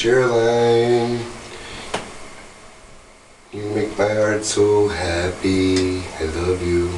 Sheryline. You make my heart so happy. I love you.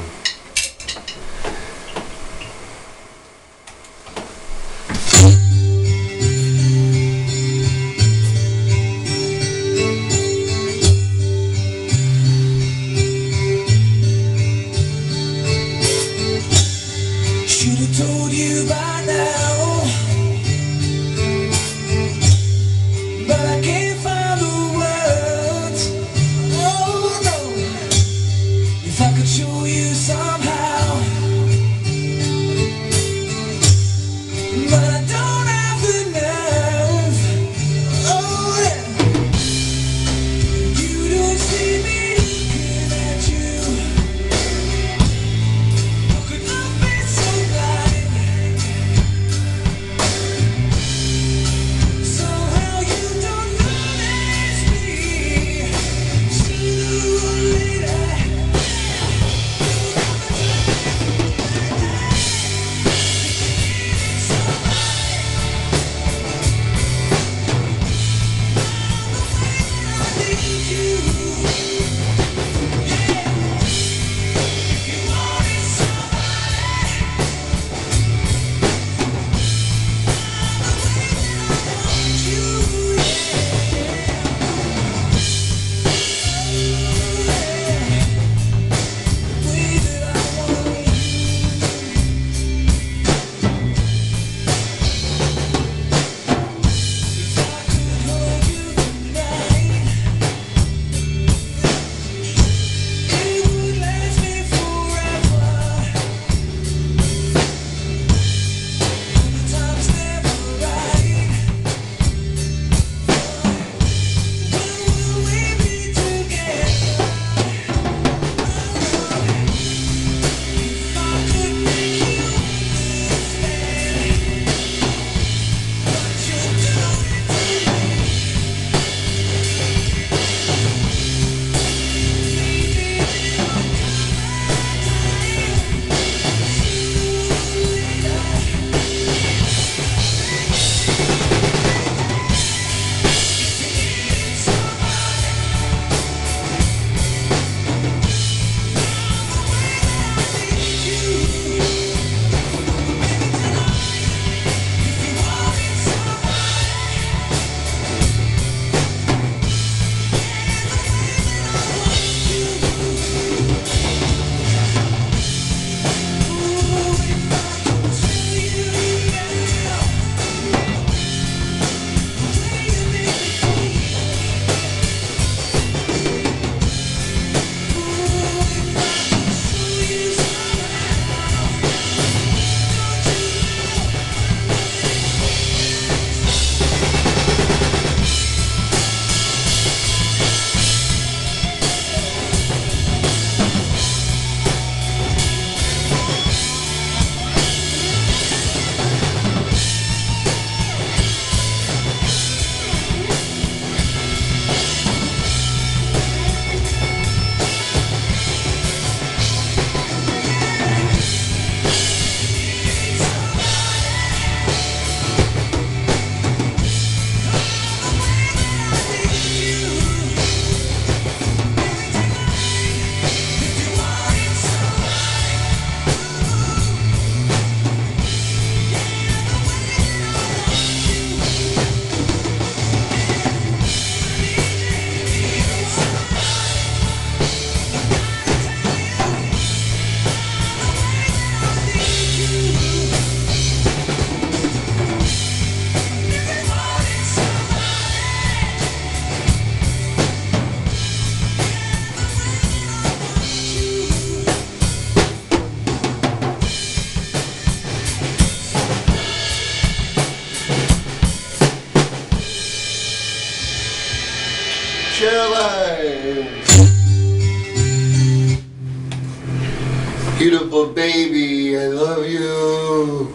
Beautiful baby, I love you.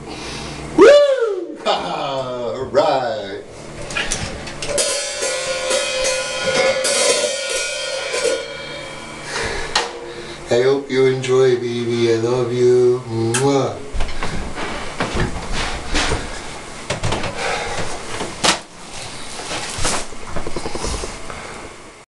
Woo! All right. I hope you enjoy, baby. I love you. Mwah.